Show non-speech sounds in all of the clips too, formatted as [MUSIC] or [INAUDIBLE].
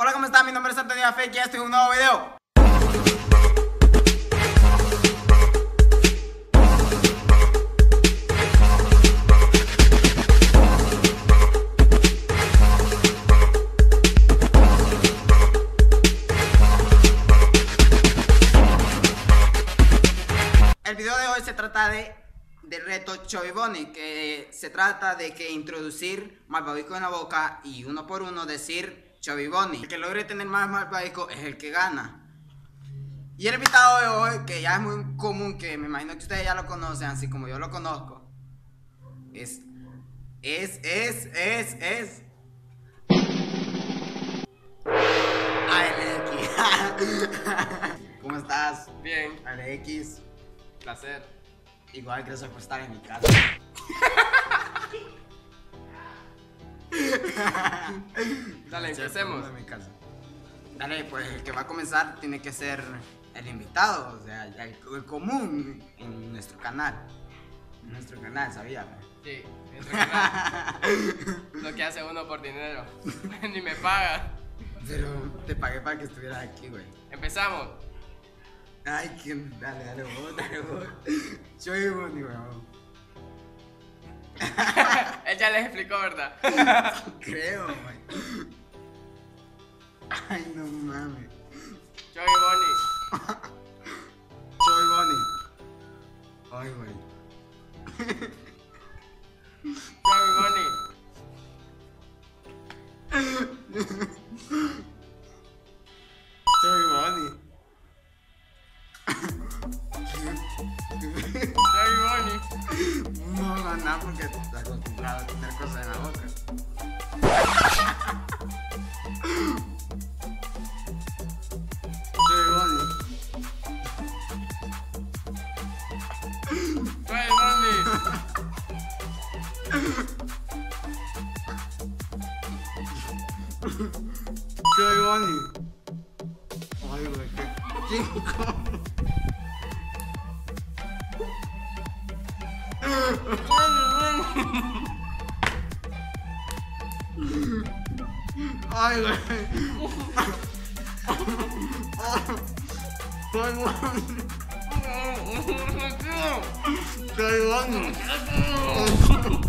Hola, ¿cómo están? Mi nombre es Antonio Fake y estoy en un nuevo video. El video de hoy se trata de del reto Bunny, que se trata de que introducir malvavisco en la boca y uno por uno decir El que logre tener más malvavisco es el que gana. Y el invitado de hoy, que ya es muy común, que me imagino que ustedes ya lo conocen, así como yo lo conozco, es, es, es, es, es... Alex. [LAUGHS] ¿Cómo estás? Bien, Alex. placer. Igual gracias por estar en mi casa. Dale, empecemos. estar en mi casa. Dale, pues el que va a comenzar tiene que ser el invitado, o sea, el, el común en nuestro canal. En nuestro canal, ¿sabía? Sí, nuestro [LAUGHS] canal. Lo que hace uno por dinero. [LAUGHS] Ni me paga. Pero te pagué para que estuvieras aquí, güey. Empezamos. Ay, que dale, dale vos, dale vos. Soy bonito, weón. Él ya les explicó, ¿verdad? [LAUGHS] Creo, güey. Ay, no mames. Joey Bonnie. Soy Bonnie. Ay, güey. Joey Bonnie. Soy Bonnie. Joey Bonnie. No ganar porque está acostumbrado a tener cosas en la boca. Soy Bonnie. Ay, güey, qué chico. Ay, güey. Soy Bonnie. Soy Bonnie. Es muy difícil.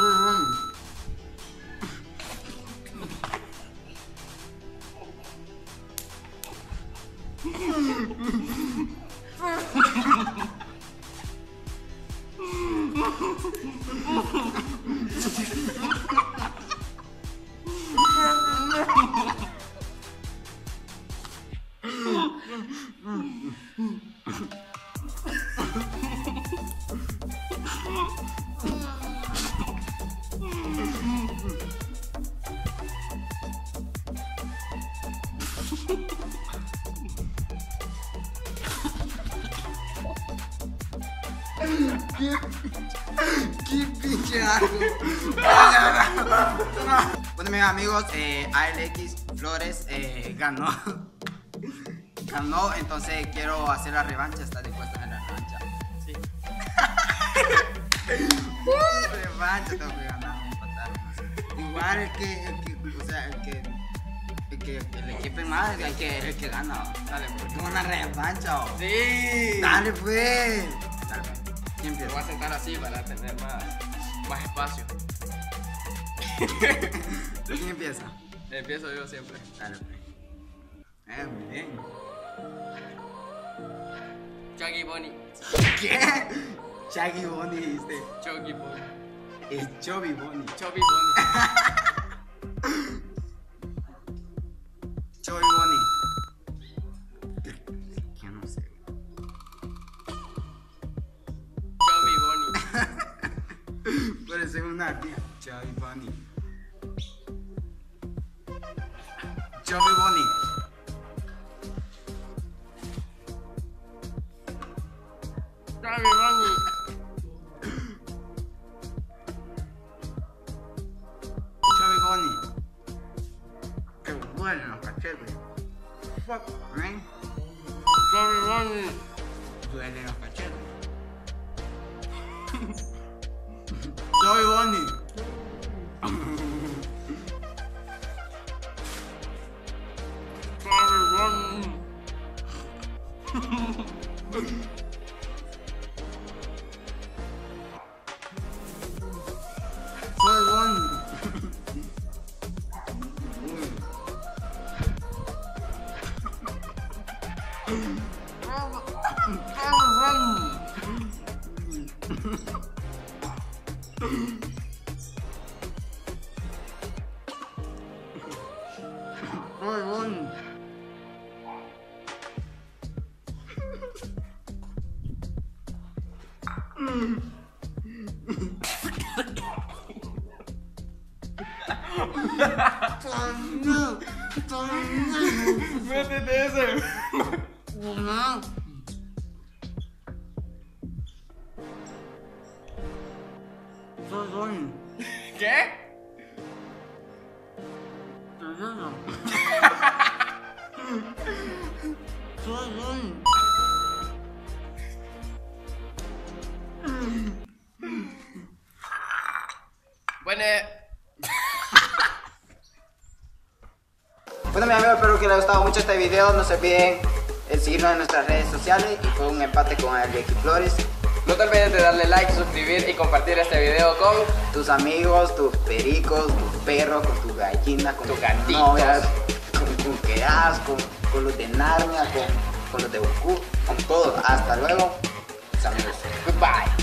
Bonnie. [LAUGHS] ¿Qué, qué pinche asco? Bueno, mis amigos, eh, ALX Flores eh, ganó. Ganó, entonces quiero hacer la revancha. ¿Estás dispuesto a hacer la revancha? Sí. [LAUGHS] Revancha, tengo que ganar, empatar. Igual el que, el que, o sea, el que, el que, el equipo más, el que, el que gana. Dale, pues. Es una revancha, o. Sí. Dale, pues. Dale, pues. ¿Quién Me voy a sentar así para tener más, más espacio. ¿Quién empieza? Empiezo yo siempre. Dale, pues. Eh, muy bien. Chuggy Bonnie. ¿Qué? Shaggy Bonnie dijiste. Chuggy Bonnie. Es Chubby Bonnie. Chubby Bonnie. [LAUGHS] soy una. Chubby Bunny. Chubby Bunny. Qué bueno los cachetes. Fuck, man. Los cachetes. Chubby Bunny. Chubby Bunny. Chubby Bunny. Chubby Bunny. Métete ese. Chubby Bunny. Bueno, Bueno, mi amigos, espero que les haya gustado mucho este video. No se olviden de seguirnos en nuestras redes sociales y fue un empate con el de Flores. no te olvides de darle like, suscribir y compartir este video con Tus amigos, tus pericos, tus perros, con tus gallinas, con Tus novias, con, con quedas, con, con los de Narnia, con, con los de Goku, con todos. Hasta luego, mis amigos. Goodbye.